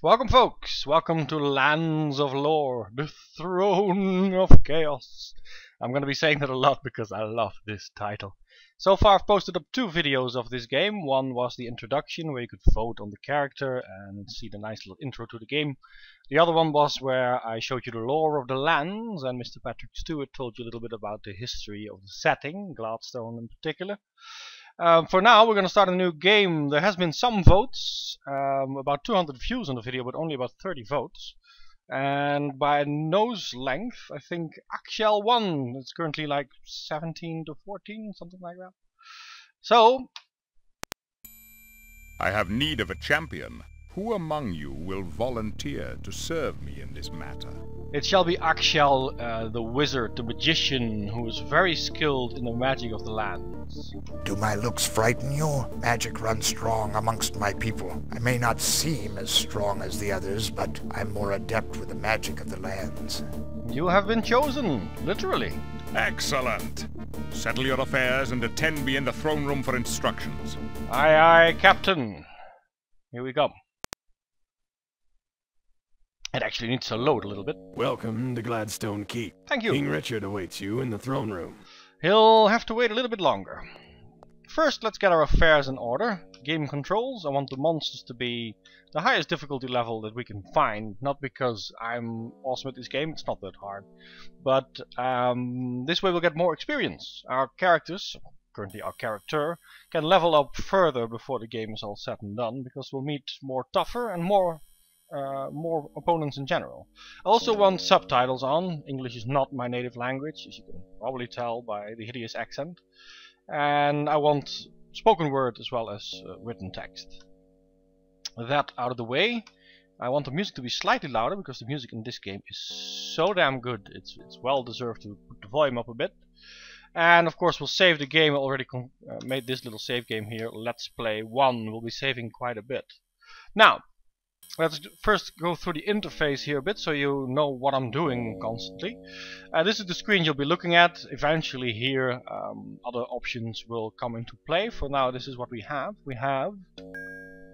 Welcome, folks. Welcome to Lands of Lore, the Throne of Chaos. I'm going to be saying that a lot because I love this title. So far, I've posted up two videos of this game. One was the introduction, where you could vote on the character and see the nice little intro to the game. The other one was where I showed you the lore of the lands, and Mr. Patrick Stewart told you a little bit about the history of the setting, Gladstone in particular. Um, for now, we're going to start a new game. There has been some votes, um, about 200 views on the video, but only about 30 votes. And by nose length, I think Ak'shel won. It's currently like 17 to 14, something like that. So, I have need of a champion. Who among you will volunteer to serve me in this matter? it shall be Ak'shel, uh, the wizard, the magician, who is very skilled in the magic of the lands. Do my looks frighten you? Magic runs strong amongst my people. I may not seem as strong as the others, but I'm more adept with the magic of the lands. You have been chosen, literally. Excellent! Settle your affairs and attend me in the throne room for instructions. Aye, aye, Captain. Here we go. It actually needs to load a little bit. Welcome to Gladstone Keep. Thank you. King Richard awaits you in the throne room. He'll have to wait a little bit longer. First, let's get our affairs in order. Game controls. I want the monsters to be the highest difficulty level that we can find. Not because I'm awesome at this game, it's not that hard. But um, this way we'll get more experience. Our characters, currently our character, can level up further before the game is all said and done. Because we'll meet more tougher and more uh, more opponents in general. I also want subtitles on. English is not my native language, as you can probably tell by the hideous accent. And I want spoken word as well as uh, written text. That out of the way, I want the music to be slightly louder because the music in this game is so damn good. It's it's well deserved to put the volume up a bit. And of course we'll save the game. I already uh, made this little save game here. Let's play one. We'll be saving quite a bit. Now, Let's first go through the interface here a bit so you know what I'm doing constantly. Uh, this is the screen you'll be looking at. Eventually here um, other options will come into play. For now this is what we have. We have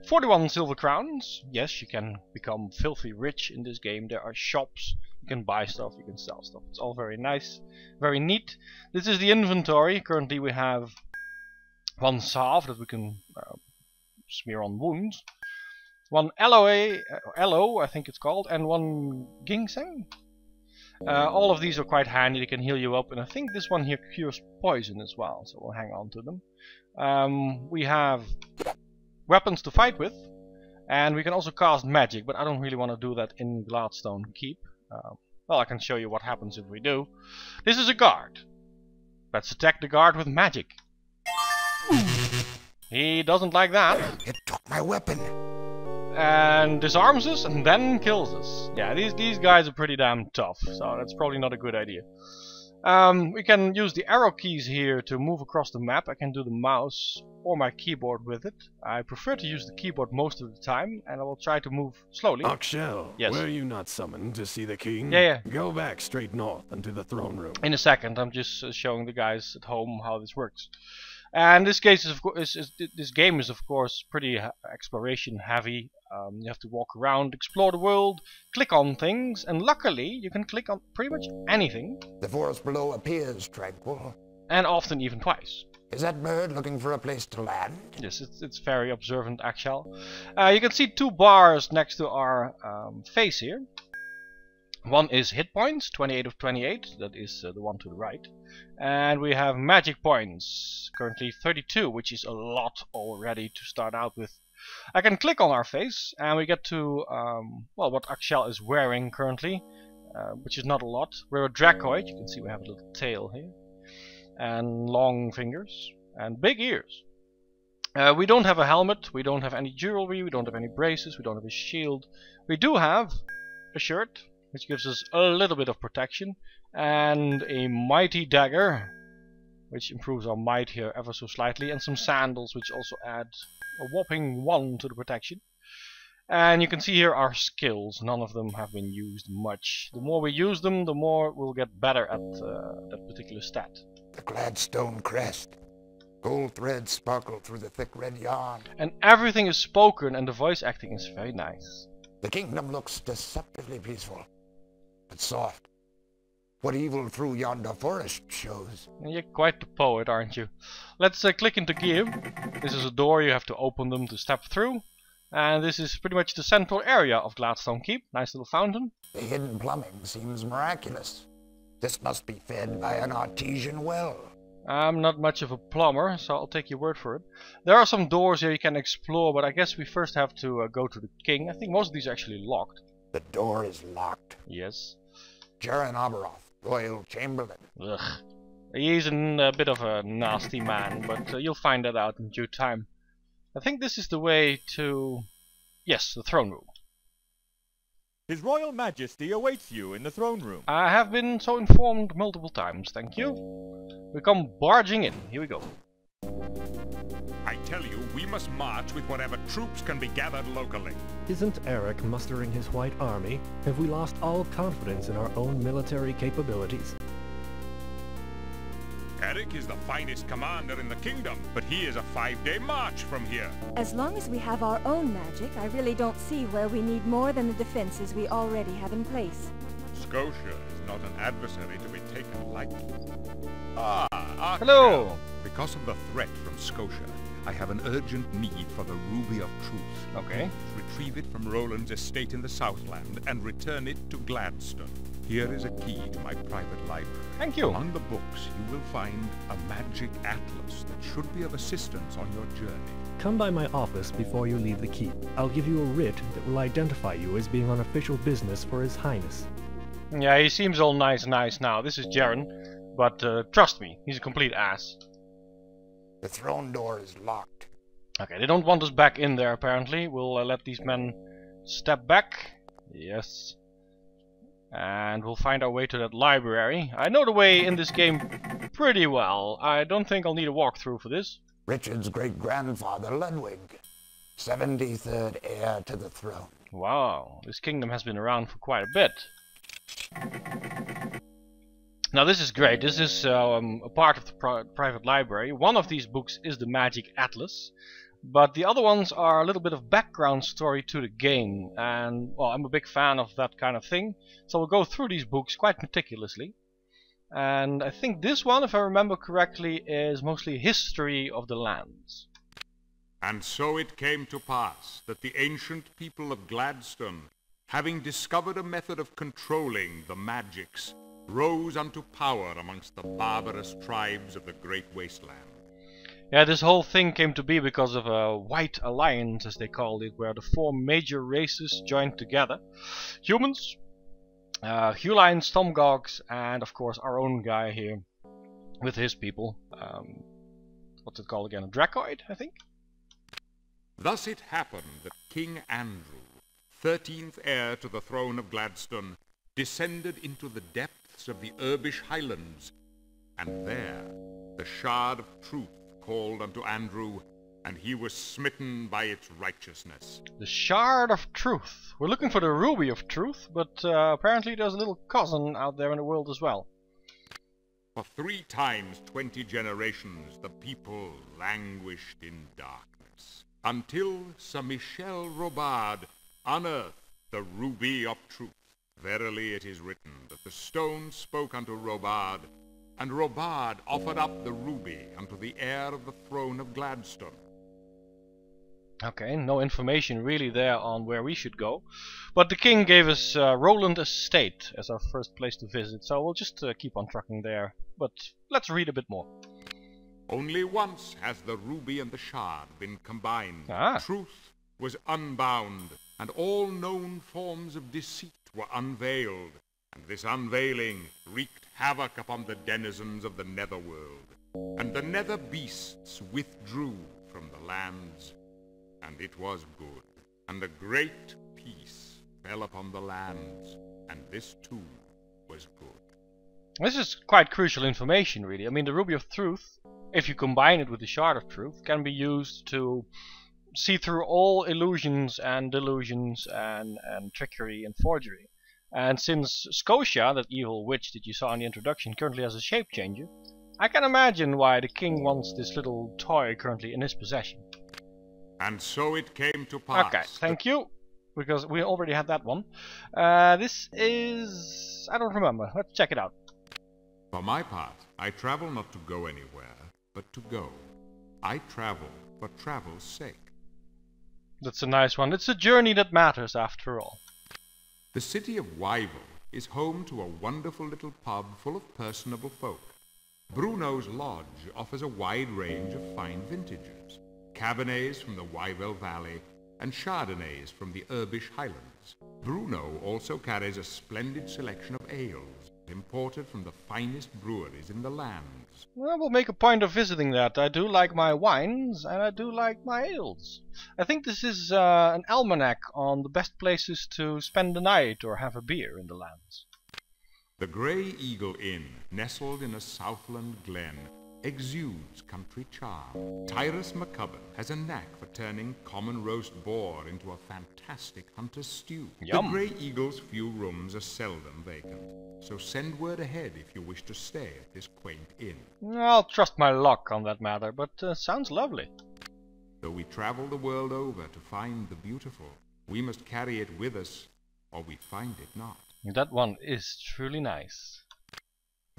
41 silver crowns. Yes, you can become filthy rich in this game. There are shops. You can buy stuff, you can sell stuff. It's all very nice, very neat. This is the inventory. Currently we have one salve that we can uh, smear on wounds one aloe, uh, aloe I think it's called, and one ginseng. Uh, all of these are quite handy, they can heal you up, and I think this one here cures poison as well, so we'll hang on to them. Um, we have weapons to fight with, and we can also cast magic, but I don't really want to do that in Gladstone Keep. Uh, well, I can show you what happens if we do. This is a guard. Let's attack the guard with magic. He doesn't like that. It took my weapon. And disarms us and then kills us. Yeah, these, these guys are pretty damn tough, so that's probably not a good idea. Um, we can use the arrow keys here to move across the map. I can do the mouse or my keyboard with it. I prefer to use the keyboard most of the time, and I will try to move slowly. Ak'shel, Yes. were you not summoned to see the king? Yeah, yeah. Go back straight north and to the throne room. In a second, I'm just uh, showing the guys at home how this works. And this case is, of course, is, is, this game is of course pretty exploration heavy. Um, you have to walk around, explore the world, click on things, and luckily you can click on pretty much anything, The forest below appears tranquil. and often even twice. Is that bird looking for a place to land? Yes, it's, it's very observant, Ak'shel. Uh, you can see two bars next to our um, face here. One is hit points, 28 of 28, that is uh, the one to the right. And we have magic points, currently 32, which is a lot already to start out with. I can click on our face and we get to, um, well, what Ak'shel is wearing currently, uh, which is not a lot. We're a Dracoid, you can see we have a little tail here, and long fingers, and big ears. Uh, we don't have a helmet, we don't have any jewelry, we don't have any braces, we don't have a shield. We do have a shirt, which gives us a little bit of protection, and a mighty dagger, which improves our might here ever so slightly, and some sandals, which also add a whopping one to the protection. And you can see here our skills, none of them have been used much. The more we use them, the more we'll get better at uh, that particular stat. The Gladstone crest. Gold threads sparkle through the thick red yarn. And everything is spoken and the voice acting is very nice. The kingdom looks deceptively peaceful, but soft. What evil through yonder forest shows. You're quite the poet, aren't you? Let's uh, click into gear. This is a door, you have to open them to step through. And this is pretty much the central area of Gladstone Keep. Nice little fountain. The hidden plumbing seems miraculous. This must be fed by an artesian well. I'm not much of a plumber, so I'll take your word for it. There are some doors here you can explore, but I guess we first have to uh, go to the king. I think most of these are actually locked. The door is locked. Yes. Jaren Oberoth, Royal Chamberlain. Ugh. He's an, a bit of a nasty man, but uh, you'll find that out in due time. I think this is the way to... Yes, the throne room. His Royal Majesty awaits you in the throne room. I have been so informed multiple times, thank you. We come barging in. Here we go. I tell you, we must march with whatever troops can be gathered locally. Isn't Eric mustering his white army? Have we lost all confidence in our own military capabilities? Eric is the finest commander in the kingdom, but he is a five-day march from here. As long as we have our own magic, I really don't see where we need more than the defenses we already have in place. Scotia is not an adversary to be taken lightly. Ah, Archibald. Hello! Because of the threat from Scotia, I have an urgent need for the Ruby of Truth. Okay. Retrieve it from Roland's estate in the Southland and return it to Gladstone. Here is a key to my private library. Thank you. Among the books, you will find a magic atlas that should be of assistance on your journey. Come by my office before you leave the keep. I'll give you a writ that will identify you as being on official business for His Highness. Yeah, he seems all nice nice now. This is Jaren. But uh, trust me, he's a complete ass. The throne door is locked. Okay, they don't want us back in there apparently. We'll uh, let these men step back. Yes. And we'll find our way to that library. I know the way in this game pretty well. I don't think I'll need a walkthrough for this. Richard's great-grandfather, Ludwig. 73rd heir to the throne. Wow, this kingdom has been around for quite a bit. Now this is great. This is um, a part of the pri private library. One of these books is the Magic Atlas, but the other ones are a little bit of background story to the game. And well, I'm a big fan of that kind of thing, so we'll go through these books quite meticulously. And I think this one, if I remember correctly, is mostly history of the lands. And so it came to pass that the ancient people of Gladstone, having discovered a method of controlling the magics, rose unto power amongst the barbarous tribes of the great wasteland. Yeah, this whole thing came to be because of a white alliance, as they called it, where the four major races joined together. Humans, uh, Huline, Thomgogs, and of course our own guy here with his people. Um, what's it called again? A Dracoid, I think? Thus it happened that King Andrew, thirteenth heir to the throne of Gladstone, descended into the depths of the Erbish Highlands, and there the shard of truth called unto Andrew, and he was smitten by its righteousness. The Shard of Truth. We're looking for the Ruby of Truth, but uh, apparently there's a little cousin out there in the world as well. For three times twenty generations the people languished in darkness, until Sir Michel Robard unearthed the Ruby of Truth. Verily it is written that the stone spoke unto Robard, and Robard offered up the ruby unto the heir of the throne of Gladstone. Okay, no information really there on where we should go. But the king gave us uh, Roland Estate as our first place to visit, so we'll just uh, keep on trucking there. But let's read a bit more. Only once has the ruby and the shard been combined. Ah. Truth was unbound, and all known forms of deceit were unveiled, and this unveiling wreaked havoc upon the denizens of the netherworld. And the nether beasts withdrew from the lands, and it was good. And a great peace fell upon the lands, and this too was good. This is quite crucial information, really. I mean, the Ruby of Truth, if you combine it with the Shard of Truth, can be used to see through all illusions and delusions and, and trickery and forgery. And since Scotia, that evil witch that you saw in the introduction, currently has a shape changer, I can imagine why the king wants this little toy currently in his possession. And so it came to pass. Okay, thank you. because we already had that one. Uh, this is... I don't remember. Let's check it out. For my part, I travel not to go anywhere, but to go. I travel for travel's sake. That's a nice one. It's a journey that matters after all. The city of Wyville is home to a wonderful little pub full of personable folk. Bruno's Lodge offers a wide range of fine vintages. Cabernets from the Wyville Valley and Chardonnays from the Irbish Highlands. Bruno also carries a splendid selection of ales, imported from the finest breweries in the lands. Well, we'll make a point of visiting that. I do like my wines, and I do like my ales. I think this is uh, an almanac on the best places to spend the night or have a beer in the lands. The Grey Eagle Inn, nestled in a southland glen, exudes country charm. Tyrus McCubbin has a knack for turning common roast boar into a fantastic hunter's stew. Yum. The Grey Eagle's few rooms are seldom vacant, so send word ahead if you wish to stay at this quaint inn. I'll trust my luck on that matter, but uh, sounds lovely. Though we travel the world over to find the beautiful, we must carry it with us, or we find it not. That one is truly nice.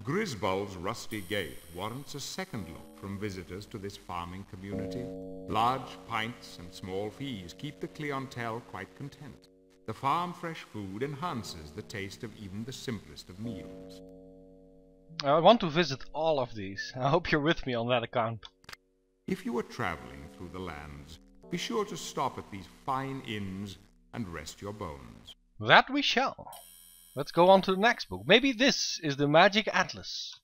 Griswold's rusty gate warrants a second look from visitors to this farming community. Large pints and small fees keep the clientele quite content. The farm fresh food enhances the taste of even the simplest of meals. I want to visit all of these. I hope you're with me on that account. If you are traveling through the lands, be sure to stop at these fine inns and rest your bones. That we shall. Let's go on to the next book. Maybe this is the Magic Atlas.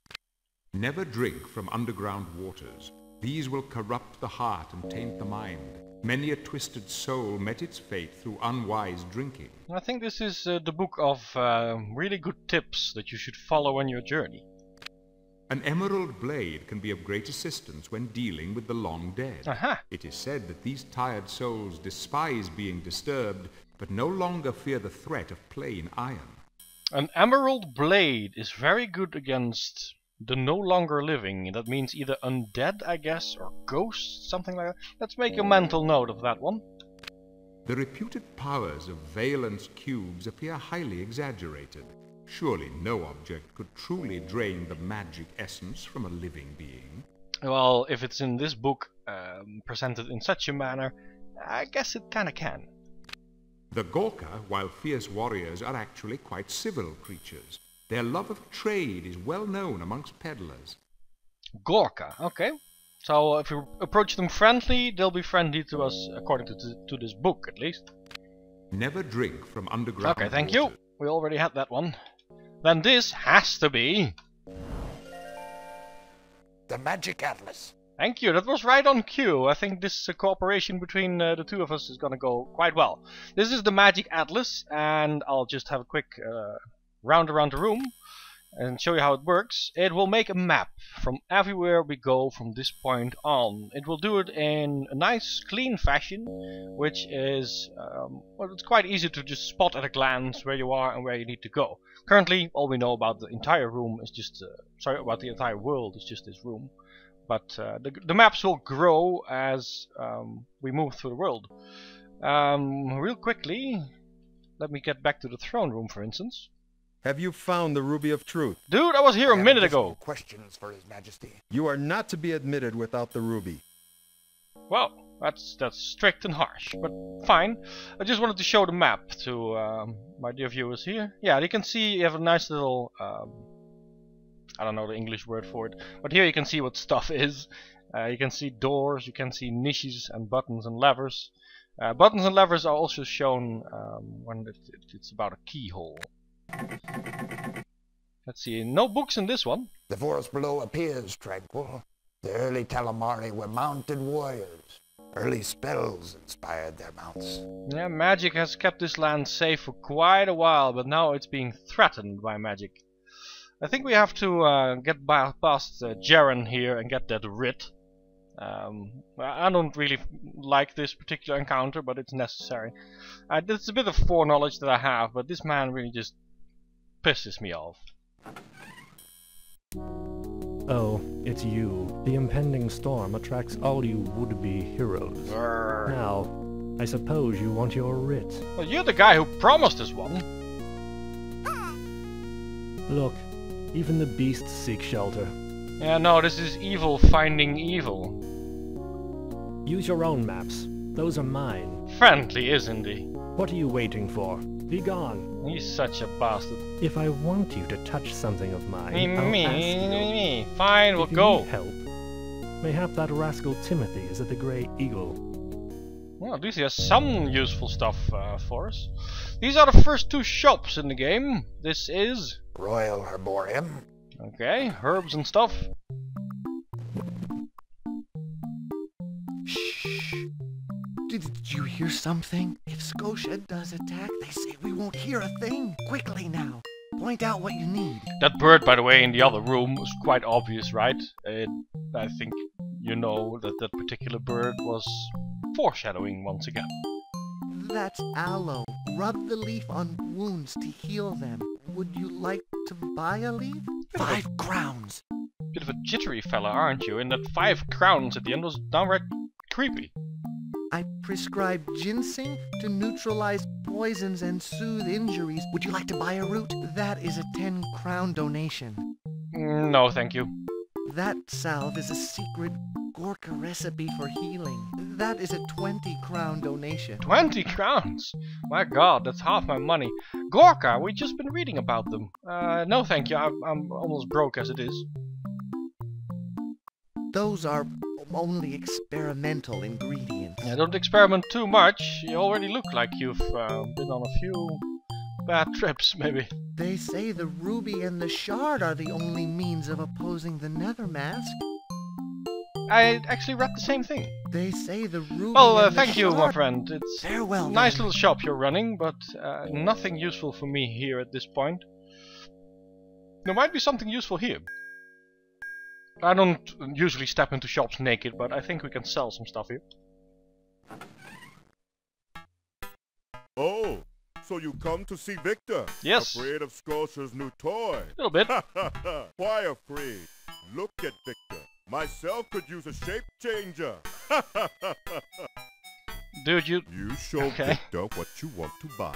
Never drink from underground waters. These will corrupt the heart and taint the mind. Many a twisted soul met its fate through unwise drinking. I think this is uh, the book of uh, really good tips that you should follow on your journey. An emerald blade can be of great assistance when dealing with the long dead. Aha! It is said that these tired souls despise being disturbed, but no longer fear the threat of plain iron. An emerald blade is very good against the no longer living. That means either undead, I guess, or ghosts, something like that. Let's make a mental note of that one. The reputed powers of Vaelan's cubes appear highly exaggerated. Surely no object could truly drain the magic essence from a living being. Well, if it's in this book um, presented in such a manner, I guess it kinda can. The Gorka, while fierce warriors, are actually quite civil creatures. Their love of trade is well known amongst peddlers. Gorka, okay. So if we approach them friendly, they'll be friendly to us according to, to, to this book at least. Never drink from underground Okay, thank you. We already had that one. Then this has to be. The Magic Atlas. Thank you. That was right on cue. I think this uh, cooperation between uh, the two of us is gonna go quite well. This is the Magic Atlas, and I'll just have a quick uh, round around the room and show you how it works. It will make a map from everywhere we go from this point on. It will do it in a nice, clean fashion, which is um, well, it's quite easy to just spot at a glance where you are and where you need to go. Currently, all we know about the entire room is just uh, sorry about the entire world is just this room but uh, the, the maps will grow as um, we move through the world. Um, real quickly, let me get back to the throne room, for instance. Have you found the Ruby of Truth? Dude, I was here I a minute ago. Questions for His Majesty. You are not to be admitted without the ruby. Well, that's that's strict and harsh, but fine. I just wanted to show the map to um, my dear viewers here. Yeah, you can see you have a nice little. I don't know the English word for it, but here you can see what stuff is. Uh, you can see doors, you can see niches and buttons and levers. Uh, buttons and levers are also shown um, when it, it, it's about a keyhole. Let's see, no books in this one. The forest below appears tranquil. The early Talamari were mounted warriors. Early spells inspired their mounts. Yeah, magic has kept this land safe for quite a while, but now it's being threatened by magic. I think we have to uh, get by, past uh, Jaren here and get that writ. Um, I don't really like this particular encounter, but it's necessary. Uh, it's a bit of foreknowledge that I have, but this man really just pisses me off. Oh, it's you. The impending storm attracts all you would-be heroes. Now, I suppose you want your writ. Well, you're the guy who promised us one. Look, even the beasts seek shelter. Yeah, no, this is evil finding evil. Use your own maps. Those are mine. Friendly, isn't he? What are you waiting for? Be gone. He's such a bastard. If I want you to touch something of mine, Me, I'll me, ask me, you. me, me. Fine, we'll if go. help, mayhap that rascal Timothy is at the Grey Eagle. Well, at least he has some useful stuff uh, for us. These are the first two shops in the game. This is... Royal Herborium. Okay, herbs and stuff. Shh. Did, did you hear something? If Scotia does attack, they say we won't hear a thing. Quickly now. Point out what you need. That bird, by the way, in the other room was quite obvious, right? It, I think you know that that particular bird was foreshadowing once again. That's aloe. Rub the leaf on wounds to heal them. Would you like to buy a leaf? Five crowns. Bit of a jittery fella, aren't you? And that five crowns at the end was downright creepy. I prescribe ginseng to neutralize poisons and soothe injuries. Would you like to buy a root? That is a 10 crown donation. Mm, No, thank you. That salve is a secret Gorka recipe for healing. That is a 20 crown donation. 20 crowns! My god, that's half my money. Gorka, we've just been reading about them. Uh, no thank you, I'm, I'm almost broke as it is. Those are only experimental ingredients. Yeah, don't experiment too much. You already look like you've uh, been on a few bad trips, maybe. They say the ruby and the shard are the only means of opposing the nether mask. I actually read the same thing. They say the ruby Well, uh, and thank you, my friend. It's Farewell. nice little shop you're running, but uh, nothing useful for me here at this point. There might be something useful here. I don't usually step into shops naked, but I think we can sell some stuff here. Oh, so you come to see Victor? Yes. Afraid of Scotia's new toy? A little bit. Why afraid? Look at Victor. Myself could use a shape changer. Dude, you... you show Okay. Victor what you want to buy.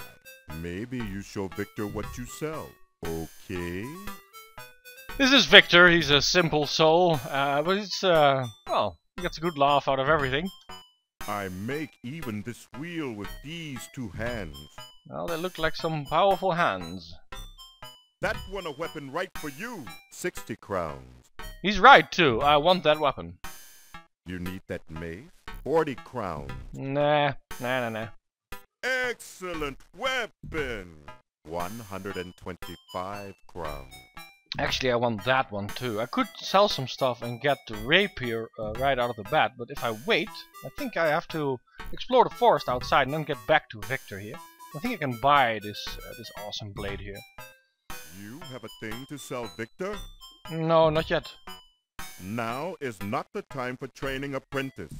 Maybe you show Victor what you sell. Okay? This is Victor, he's a simple soul, uh, but it's, uh, well, he gets a good laugh out of everything. I make even this wheel with these two hands. Well, they look like some powerful hands. That one a weapon right for you. 60 crowns. He's right, too. I want that weapon. You need that mace? 40 crown. Nah, nah, nah, nah. Excellent weapon! 125 crown. Actually, I want that one too. I could sell some stuff and get the rapier uh, right out of the bat, but if I wait, I think I have to explore the forest outside and then get back to Victor here. I think I can buy this uh, this awesome blade here. You have a thing to sell Victor? No, not yet. Now is not the time for training apprentice.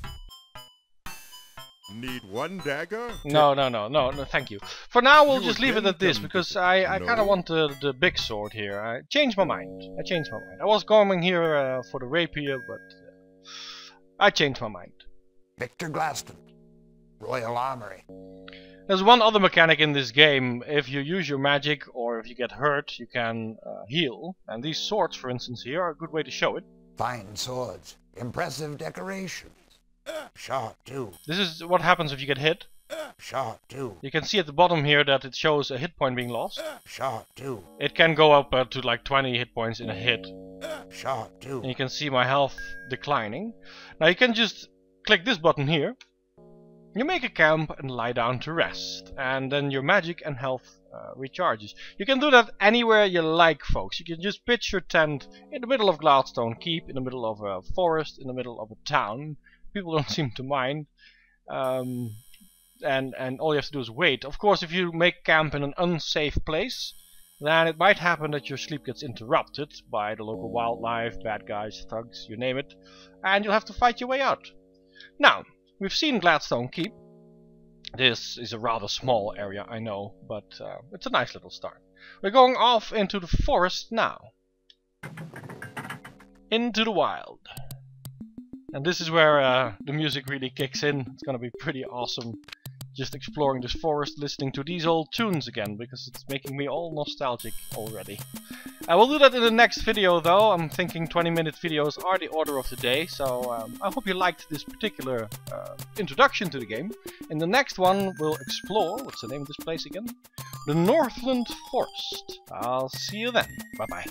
Need one dagger? No, no, no, no, no, thank you. For now, we'll You just leave it at this because the- I, I kind of want the, the big sword here. I changed my mind. I changed my mind. I was going here uh, for the rapier, but uh, I changed my mind. Victor Glaston. Royal Armory. There's one other mechanic in this game. If you use your magic or if you get hurt, you can uh, heal. And these swords, for instance, here are a good way to show it. Fine swords. Impressive decorations. Sharp, too. This is what happens if you get hit. Sharp, too. You can see at the bottom here that it shows a hit point being lost. Sharp, too. It can go up uh, to like 20 hit points in a hit. Sharp, too. And you can see my health declining. Now you can just click this button here. You make a camp and lie down to rest. And then your magic and health uh, recharges. You can do that anywhere you like, folks. You can just pitch your tent in the middle of Gladstone Keep, in the middle of a forest, in the middle of a town. People don't seem to mind. Um, and, and all you have to do is wait. Of course, if you make camp in an unsafe place, then it might happen that your sleep gets interrupted by the local wildlife, bad guys, thugs, you name it, and you'll have to fight your way out. Now, we've seen Gladstone Keep. This is a rather small area, I know, but uh, it's a nice little start. We're going off into the forest now. Into the wild. And this is where uh, the music really kicks in. It's gonna be pretty awesome. Just exploring this forest, listening to these old tunes again, because it's making me all nostalgic already. I will do that in the next video though, I'm thinking 20 minute videos are the order of the day, so um, I hope you liked this particular uh, introduction to the game. In the next one we'll explore, what's the name of this place again? The Northland Forest. I'll see you then, bye bye.